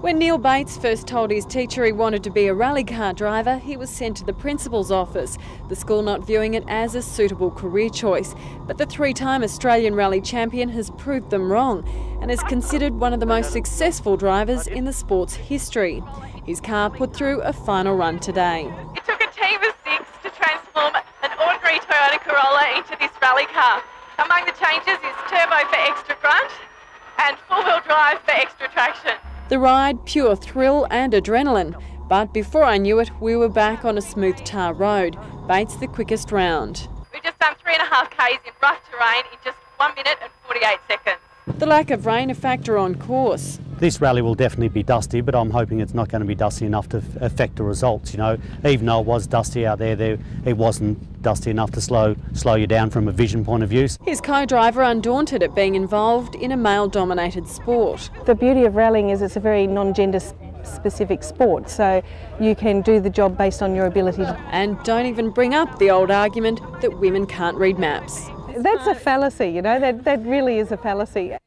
When Neal Bates first told his teacher he wanted to be a rally car driver, he was sent to the principal's office, the school not viewing it as a suitable career choice. But the three time Australian rally champion has proved them wrong and is considered one of the most successful drivers in the sport's history. His car put through a final run today. It took a team of six to transform an ordinary Toyota Corolla into this rally car. Among the changes is turbo for extra front and four-wheel drive for extra traction. The ride, pure thrill and adrenaline. But before I knew it, we were back on a smooth tar road. Bates the quickest round. We've just done three and a half Ks in rough terrain in just one minute and 48 seconds. The lack of rain a factor on course. This rally will definitely be dusty, but I'm hoping it's not going to be dusty enough to affect the results. You know, even though it was dusty out there, there it wasn't dusty enough to slow slow you down from a vision point of view. His co-driver undaunted at being involved in a male-dominated sport. The beauty of rallying is it's a very non-gender specific sport, so you can do the job based on your ability. And don't even bring up the old argument that women can't read maps. That's a fallacy, you know, that, that really is a fallacy.